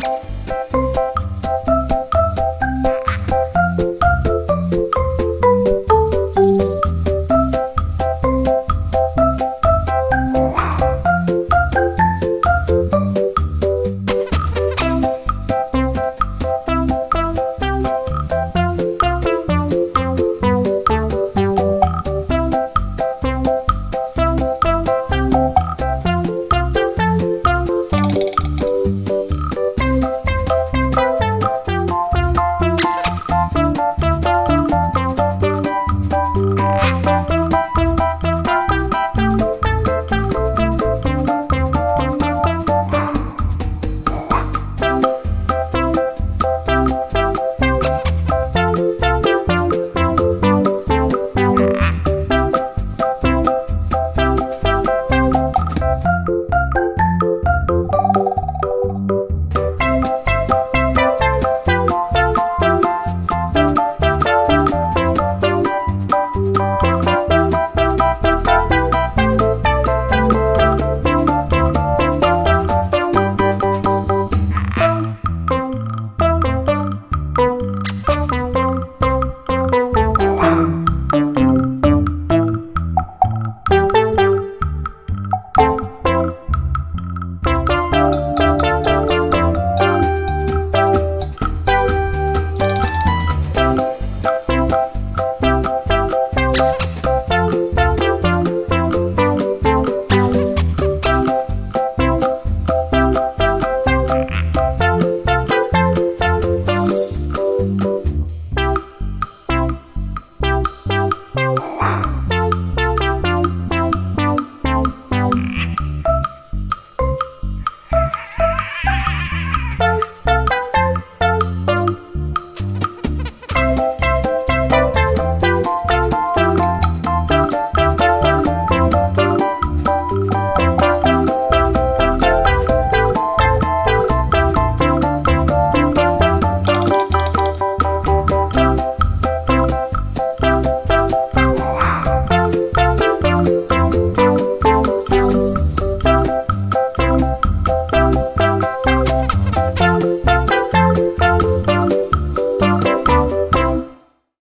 Música